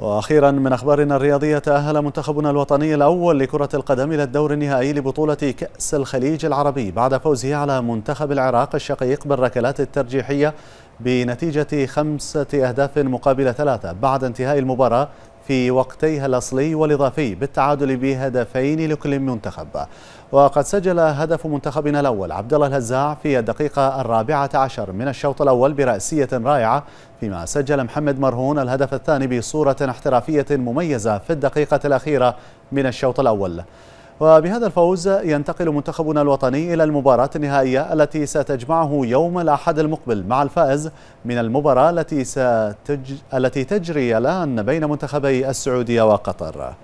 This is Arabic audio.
وأخيرا من أخبارنا الرياضية تأهل منتخبنا الوطني الأول لكرة القدم إلى الدور النهائي لبطولة كأس الخليج العربي بعد فوزه على منتخب العراق الشقيق بالركلات الترجيحية بنتيجة خمسة أهداف مقابل ثلاثة بعد انتهاء المباراة في وقتيها الأصلي والإضافي بالتعادل بهدفين لكل منتخب. وقد سجل هدف منتخبنا الأول عبد الله الهزاع في الدقيقة الرابعة عشر من الشوط الأول برأسية رائعة فيما سجل محمد مرهون الهدف الثاني بصورة احترافية مميزة في الدقيقة الأخيرة من الشوط الأول. وبهذا الفوز ينتقل منتخبنا الوطني إلى المباراة النهائية التي ستجمعه يوم الأحد المقبل مع الفائز من المباراة التي, ستج... التي تجري الآن بين منتخبي السعودية وقطر.